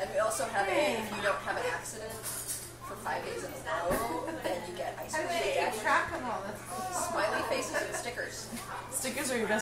And we also have a, if you don't have an accident for five days in a row, then you get ice How do cream. they track them all? Smiley faces and stickers. Stickers are your best.